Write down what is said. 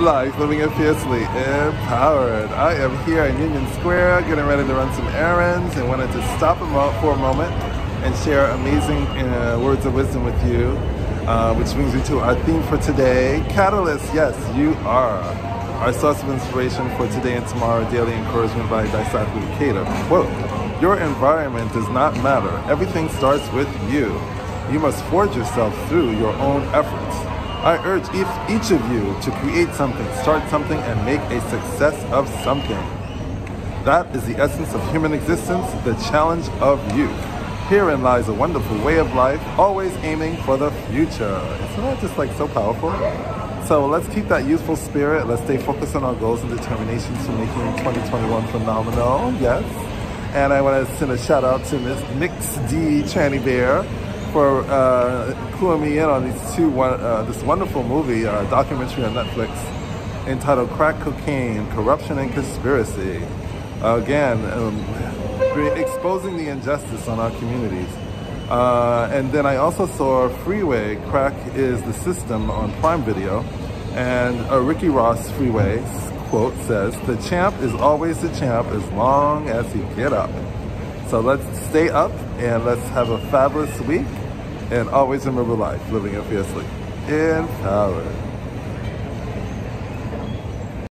life, living it fiercely, empowered. I am here in Union Square, getting ready to run some errands, and wanted to stop for a moment and share amazing uh, words of wisdom with you, uh, which brings me to our theme for today, Catalyst. Yes, you are our source of inspiration for today and tomorrow, daily encouragement by Daisaku Ikeda. Quote, your environment does not matter. Everything starts with you. You must forge yourself through your own efforts. I urge each of you to create something, start something, and make a success of something. That is the essence of human existence, the challenge of youth. Herein lies a wonderful way of life, always aiming for the future. Isn't that just like so powerful? So let's keep that youthful spirit. Let's stay focused on our goals and determinations to making 2021 phenomenal. Yes. And I want to send a shout out to Miss Mix D Tranny Bear for uh, cluing me in on these two uh, this wonderful movie uh, documentary on Netflix entitled "Crack Cocaine: Corruption and Conspiracy." again, um, exposing the injustice on our communities. Uh, and then I also saw Freeway. Crack in the system on Prime Video, and a Ricky Ross Freeway quote says, "The champ is always the champ as long as he get up." So let's stay up and let's have a fabulous week. And always remember life, living it fiercely. Empowered.